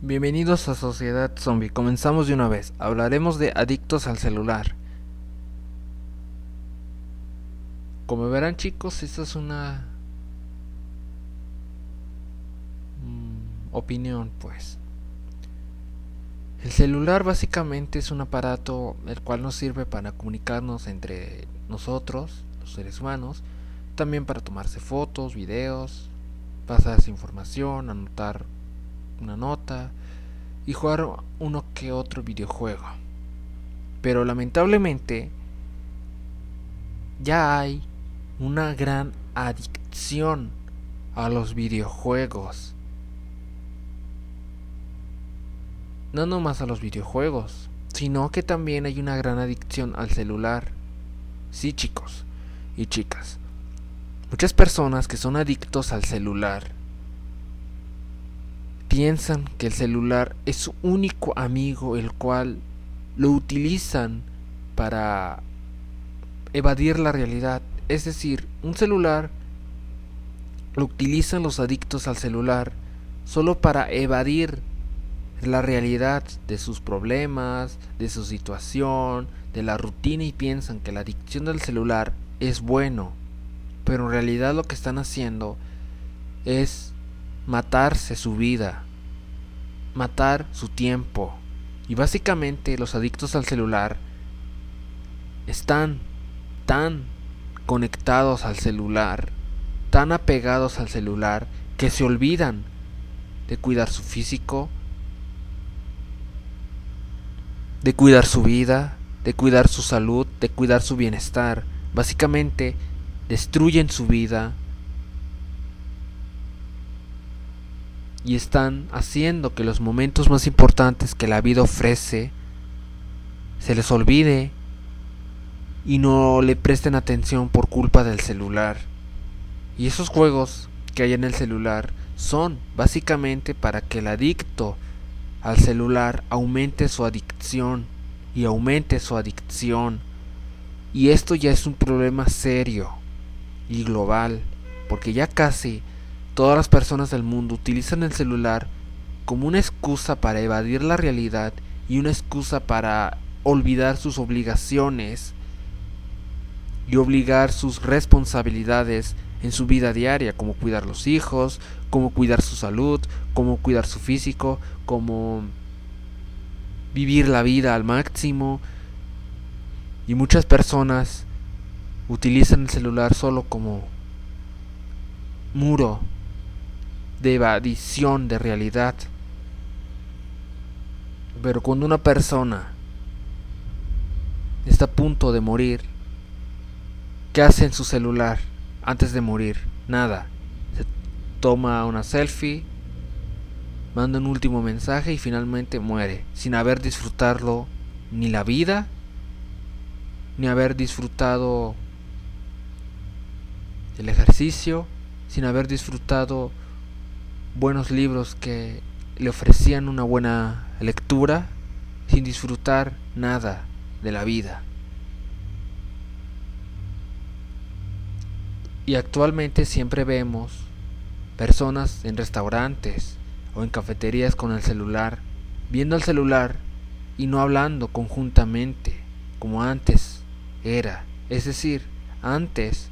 Bienvenidos a Sociedad Zombie. Comenzamos de una vez. Hablaremos de adictos al celular. Como verán chicos, esta es una mm, opinión pues. El celular básicamente es un aparato el cual nos sirve para comunicarnos entre nosotros, los seres humanos, también para tomarse fotos, videos, pasarse información, anotar una nota y jugar uno que otro videojuego. Pero lamentablemente ya hay una gran adicción a los videojuegos. No nomás a los videojuegos, sino que también hay una gran adicción al celular. Sí chicos y chicas, muchas personas que son adictos al celular piensan que el celular es su único amigo el cual lo utilizan para evadir la realidad. Es decir, un celular lo utilizan los adictos al celular solo para evadir la realidad de sus problemas, de su situación, de la rutina y piensan que la adicción del celular es bueno. Pero en realidad lo que están haciendo es matarse su vida, matar su tiempo. Y básicamente los adictos al celular están tan conectados al celular, tan apegados al celular, que se olvidan de cuidar su físico, de cuidar su vida, de cuidar su salud, de cuidar su bienestar. Básicamente destruyen su vida, y están haciendo que los momentos más importantes que la vida ofrece se les olvide y no le presten atención por culpa del celular. Y esos juegos que hay en el celular son básicamente para que el adicto al celular aumente su adicción y aumente su adicción. Y esto ya es un problema serio y global, porque ya casi Todas las personas del mundo utilizan el celular como una excusa para evadir la realidad y una excusa para olvidar sus obligaciones y obligar sus responsabilidades en su vida diaria, como cuidar los hijos, como cuidar su salud, como cuidar su físico, como vivir la vida al máximo. Y muchas personas utilizan el celular solo como muro de evadición de realidad. Pero cuando una persona está a punto de morir, ¿qué hace en su celular antes de morir? Nada. Se toma una selfie, manda un último mensaje y finalmente muere, sin haber disfrutado ni la vida, ni haber disfrutado el ejercicio, sin haber disfrutado buenos libros que le ofrecían una buena lectura sin disfrutar nada de la vida. Y actualmente siempre vemos personas en restaurantes o en cafeterías con el celular, viendo el celular y no hablando conjuntamente como antes era. Es decir, antes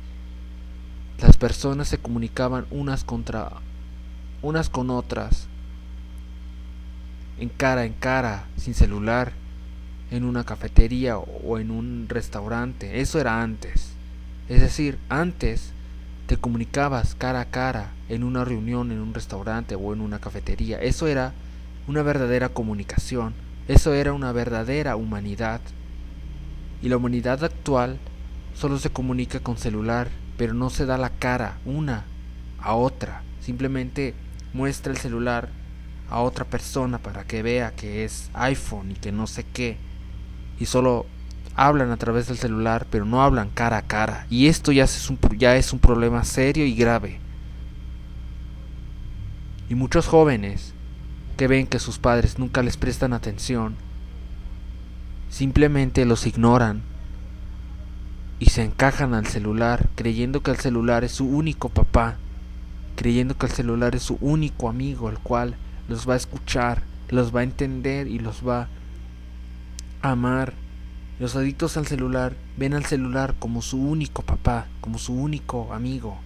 las personas se comunicaban unas contra unas con otras, en cara en cara, sin celular, en una cafetería o en un restaurante. Eso era antes. Es decir, antes te comunicabas cara a cara en una reunión, en un restaurante o en una cafetería. Eso era una verdadera comunicación. Eso era una verdadera humanidad. Y la humanidad actual solo se comunica con celular, pero no se da la cara una a otra. Simplemente muestra el celular a otra persona para que vea que es iPhone y que no sé qué. Y solo hablan a través del celular, pero no hablan cara a cara. Y esto ya es un, ya es un problema serio y grave. Y muchos jóvenes que ven que sus padres nunca les prestan atención, simplemente los ignoran y se encajan al celular creyendo que el celular es su único papá creyendo que el celular es su único amigo, el cual los va a escuchar los va a entender y los va a amar. Los adictos al celular ven al celular como su único papá, como su único amigo.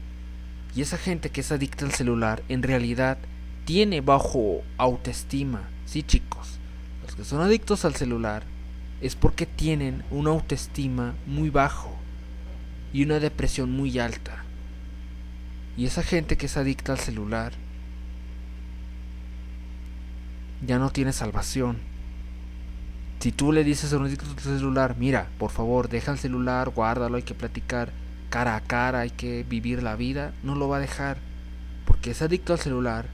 Y esa gente que es adicta al celular en realidad tiene bajo autoestima. Sí chicos, los que son adictos al celular es porque tienen una autoestima muy bajo y una depresión muy alta. Y esa gente que es adicta al celular ya no tiene salvación. Si tú le dices a un adicto al celular, mira, por favor, deja el celular, guárdalo, hay que platicar cara a cara, hay que vivir la vida, no lo va a dejar. Porque ese adicto al celular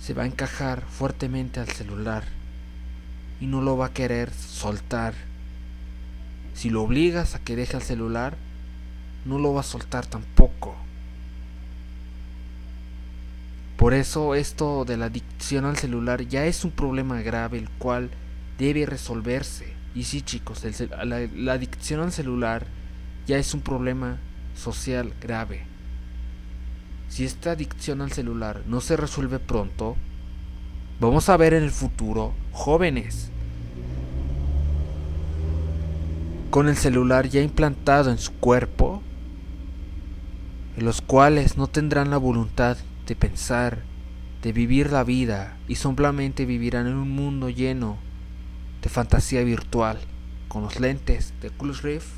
se va a encajar fuertemente al celular y no lo va a querer soltar. Si lo obligas a que deje el celular, no lo va a soltar tampoco. Por eso esto de la adicción al celular ya es un problema grave el cual debe resolverse. Y sí chicos, la, adicción al celular ya es un problema social grave. Si esta adicción al celular no se resuelve pronto, vamos a ver en el futuro jóvenes con el celular ya implantado en su cuerpo, los cuales no tendrán la voluntad de pensar, de vivir la vida y solamente vivirán en un mundo lleno de fantasía virtual. Con los lentes de Oculus Rift,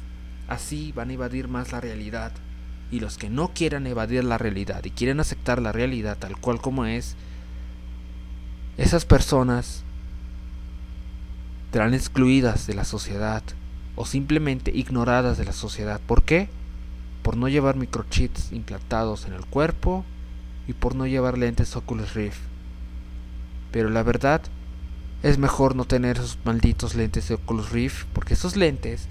así van a evadir más la realidad. Y los que no quieran evadir la realidad y quieren aceptar la realidad tal cual como es, esas personas serán excluidas de la sociedad o simplemente ignoradas de la sociedad. ¿Por qué? Por no llevar microchips implantados en el cuerpo y por no llevar lentes Oculus Rift. Pero la verdad es mejor no tener esos malditos lentes de Oculus Rift porque esos lentes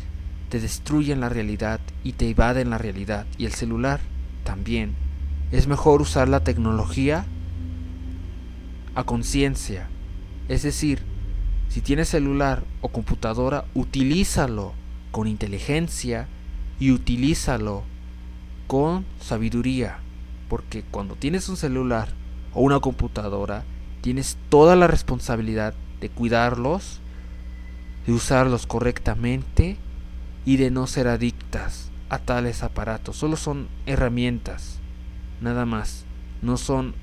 te destruyen la realidad y te evaden la realidad y el celular también. Es mejor usar la tecnología a conciencia, es decir, si tienes celular o computadora, utilízalo con inteligencia y utilízalo con sabiduría. Porque cuando tienes un celular o una computadora, tienes toda la responsabilidad de cuidarlos, de usarlos correctamente y de no ser adictas a tales aparatos. Solo son herramientas, nada más. No son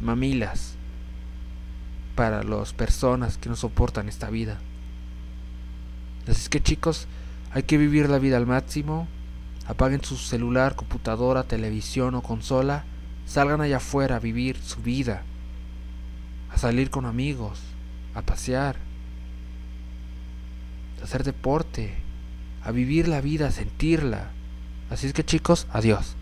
mamilas para las personas que no soportan esta vida. Así es que chicos, hay que vivir la vida al máximo. Apaguen su celular, computadora, televisión o consola. Salgan allá afuera a vivir su vida. A salir con amigos. A pasear. A hacer deporte. A vivir la vida, a sentirla. Así es que chicos, adiós.